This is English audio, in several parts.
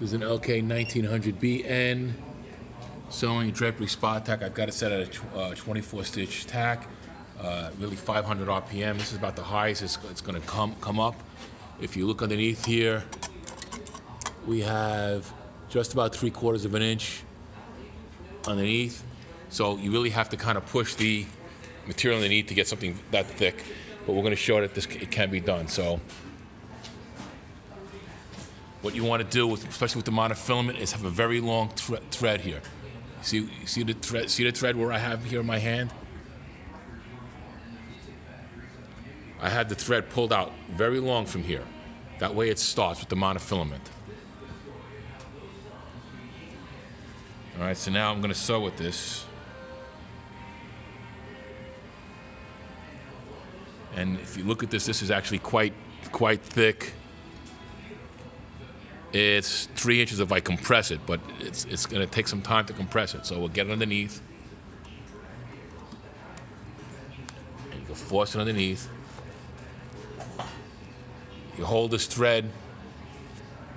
This is an LK 1900BN sewing drapery spot tack. I've got it set at a uh, 24 stitch tack, uh, really 500 RPM. This is about the highest it's, it's going to come come up. If you look underneath here, we have just about three quarters of an inch underneath. So you really have to kind of push the material underneath to get something that thick. But we're going to show that this it can be done. So what you want to do, with, especially with the monofilament, is have a very long thre- thread here. See, see the thread. See the thread where I have here in my hand. I had the thread pulled out very long from here. That way it starts with the monofilament. All right, so now I'm going to sew with this. And if you look at this, this is actually quite quite thick. It's three inches if I compress it, but it's it's going to take some time to compress it. So we'll get it underneath. And you can force it underneath. You hold this thread.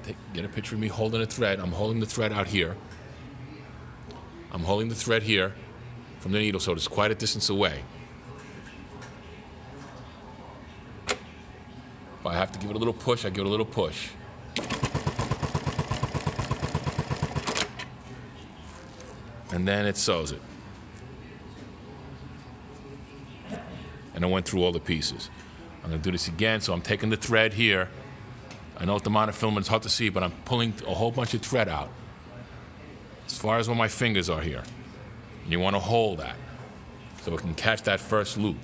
Take, get a picture of me holding a thread. I'm holding the thread out here. I'm holding the thread here from the needle, so it's quite a distance away. If I have to give it a little push, I give it a little push. And then it sews it. And I went through all the pieces. I'm gonna do this again, so I'm taking the thread here. I know with the monofilament it's hard to see, but I'm pulling a whole bunch of thread out. As far as where my fingers are here. And you wanna hold that so it can catch that first loop.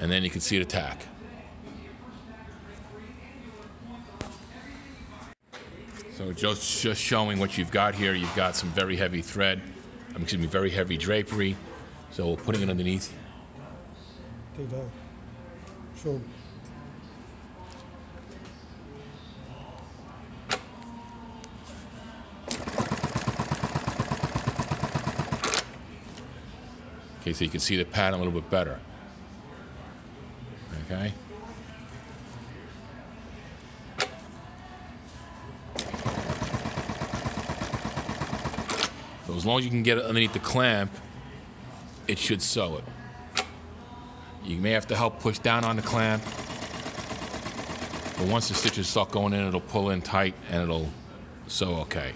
And then you can see it attack. So just just showing what you've got here. You've got some very heavy thread. Um, excuse me, very heavy drapery. So putting it underneath. Take that. Show. Okay, so you can see the pattern a little bit better. Okay. So as long as you can get it underneath the clamp, it should sew it. You may have to help push down on the clamp, but once the stitches start going in, it'll pull in tight and it'll sew okay.